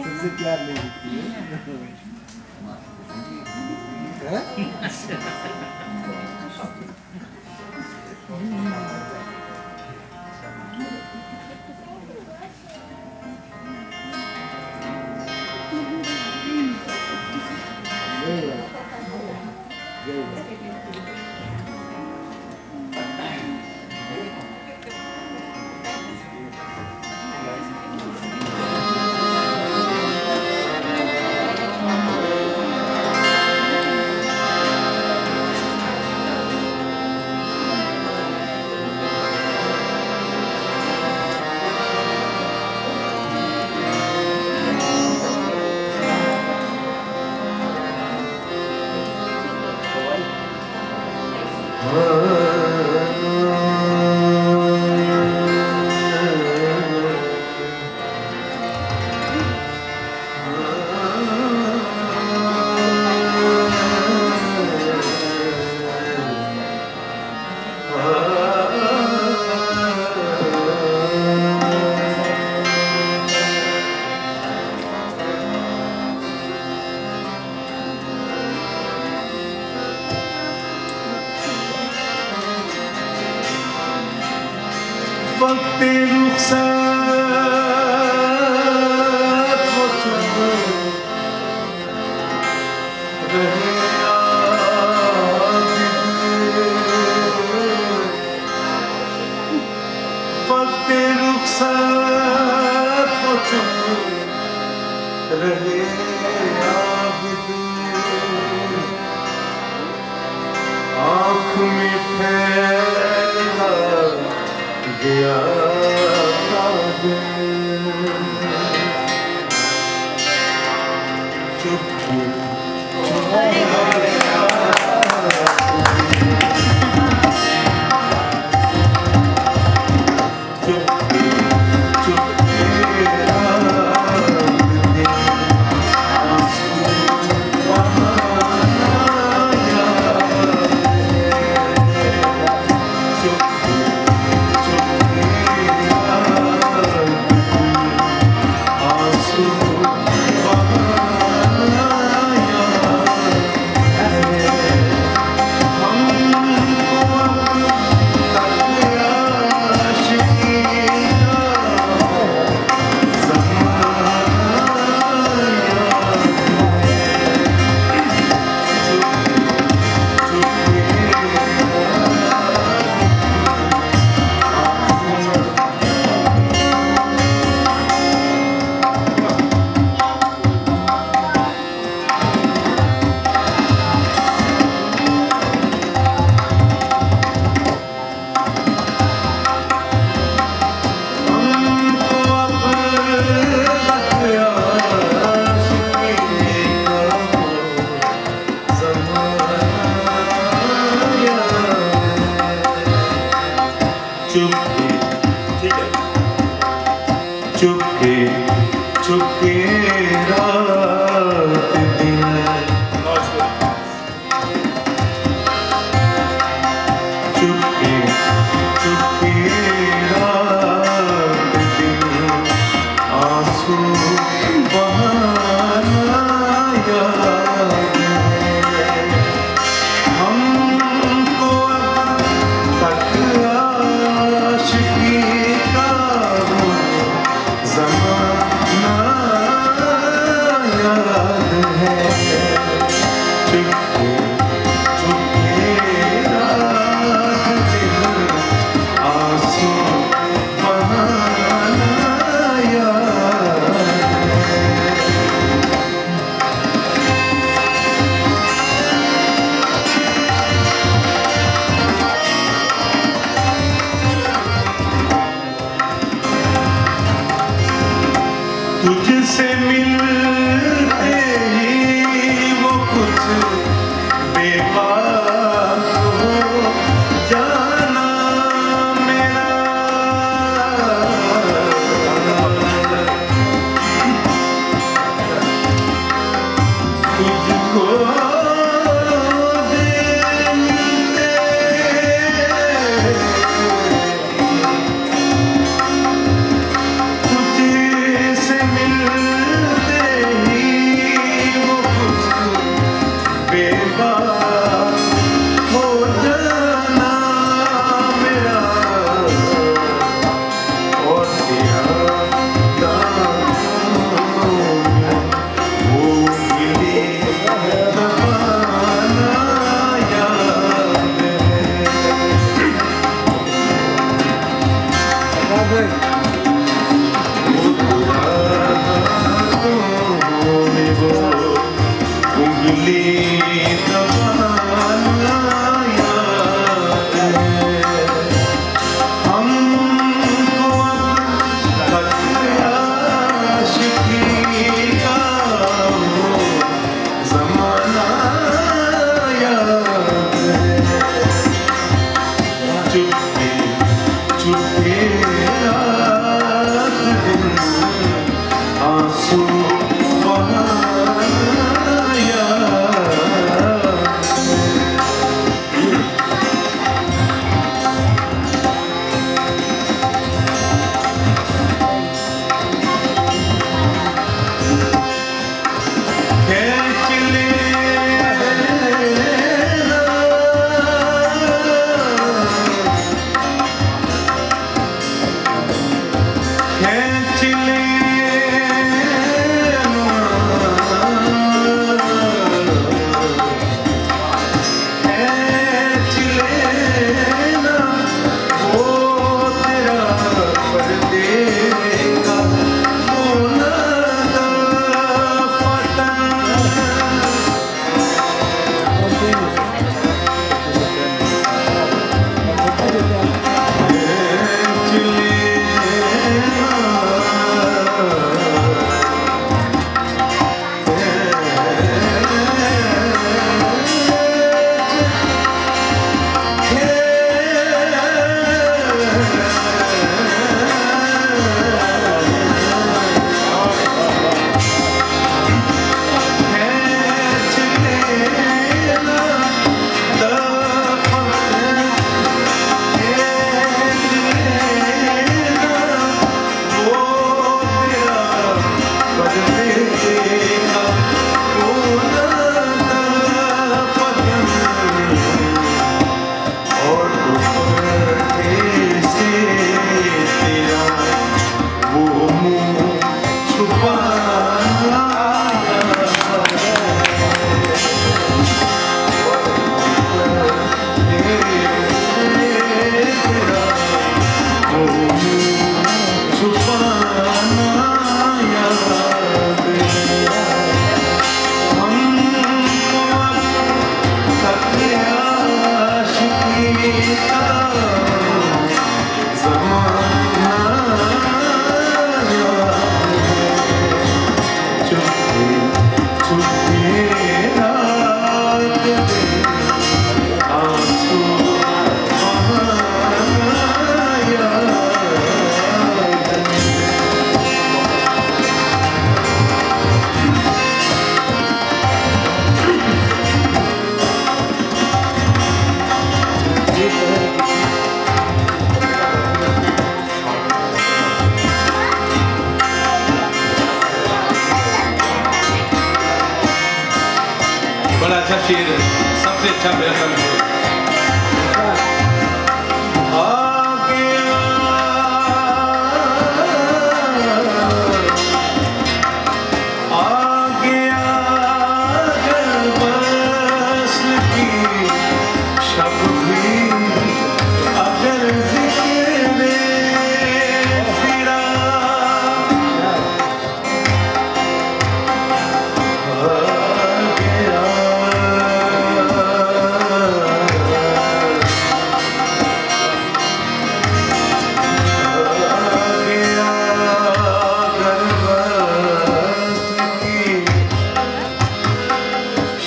Sözlüklerle bir ruhsat oturdu. Vakti ruhsat oturdu. Rehe abidi Aklım ipe Yeah. 对。চিলি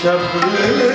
Köprü